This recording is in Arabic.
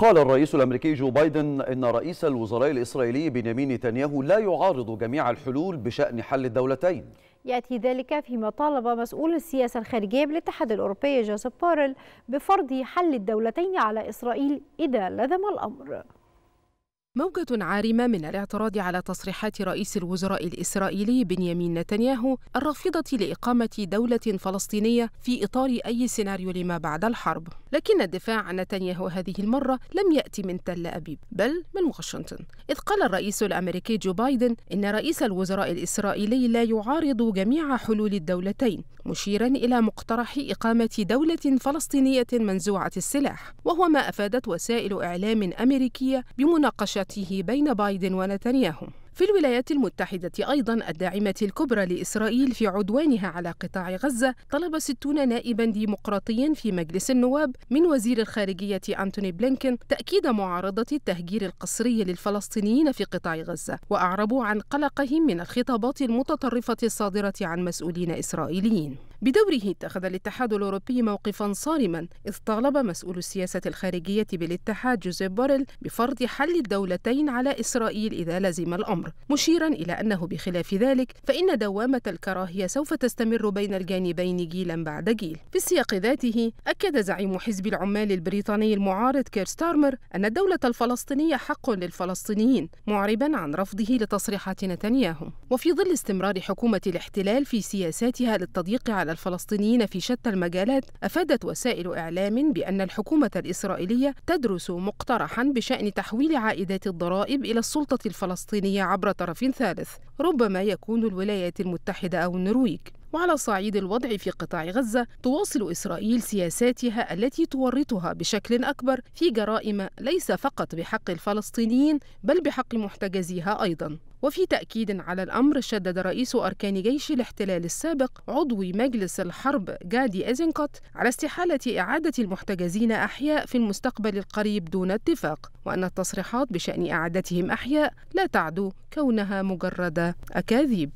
قال الرئيس الأمريكي جو بايدن إن رئيس الوزراء الإسرائيلي بنيامين نتنياهو لا يعارض جميع الحلول بشأن حل الدولتين. يأتي ذلك فيما طالب مسؤول السياسة الخارجية بالاتحاد الأوروبي جوزيف بوريل بفرض حل الدولتين على إسرائيل إذا لزم الأمر. موجة عارمة من الاعتراض على تصريحات رئيس الوزراء الإسرائيلي بنيامين نتنياهو الرافضة لإقامة دولة فلسطينية في إطار أي سيناريو لما بعد الحرب. لكن الدفاع عن نتنياهو هذه المرة لم يأتي من تل أبيب بل من واشنطن. إذ قال الرئيس الأمريكي جو بايدن إن رئيس الوزراء الإسرائيلي لا يعارض جميع حلول الدولتين مشيرا إلى مقترح إقامة دولة فلسطينية منزوعة السلاح. وهو ما أفادت وسائل إعلام أمريكية بمناقشة بين بايدن ونتنياهو. في الولايات المتحدة أيضا الداعمة الكبرى لإسرائيل في عدوانها على قطاع غزة طلب ستون نائبا ديمقراطيا في مجلس النواب من وزير الخارجية أنتوني بلينكين تأكيد معارضة التهجير القسري للفلسطينيين في قطاع غزة وأعربوا عن قلقهم من الخطابات المتطرفة الصادرة عن مسؤولين إسرائيليين. بدوره اتخذ الاتحاد الأوروبي موقفا صارما إذ طالب مسؤول السياسة الخارجية بالاتحاد جوزيف بوريل بفرض حل الدولتين على إسرائيل إذا لزم الأمر. مشيرا إلى أنه بخلاف ذلك فإن دوامة الكراهية سوف تستمر بين الجانبين جيلا بعد جيل. في السياق ذاته أكد زعيم حزب العمال البريطاني المعارض كير ستارمر أن الدولة الفلسطينية حق للفلسطينيين معربا عن رفضه لتصريحات نتنياهو. وفي ظل استمرار حكومة الاحتلال في سياساتها للتضييق الفلسطينيين في شتى المجالات أفادت وسائل إعلام بأن الحكومة الإسرائيلية تدرس مقترحا بشأن تحويل عائدات الضرائب إلى السلطة الفلسطينية عبر طرف ثالث ربما يكون الولايات المتحدة أو النرويج. وعلى صعيد الوضع في قطاع غزة تواصل إسرائيل سياساتها التي تورطها بشكل أكبر في جرائم ليس فقط بحق الفلسطينيين بل بحق محتجزيها أيضا. وفي تأكيد على الأمر شدد رئيس أركان جيش الاحتلال السابق عضو مجلس الحرب جادي إيزنكوت على استحالة إعادة المحتجزين أحياء في المستقبل القريب دون اتفاق وأن التصريحات بشأن إعادتهم أحياء لا تعدو كونها مجرد أكاذيب.